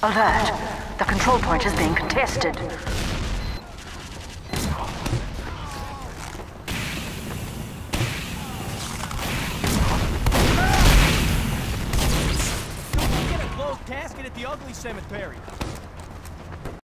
Alert! The control point is being contested. Don't get a closed casket at the ugly cemetery.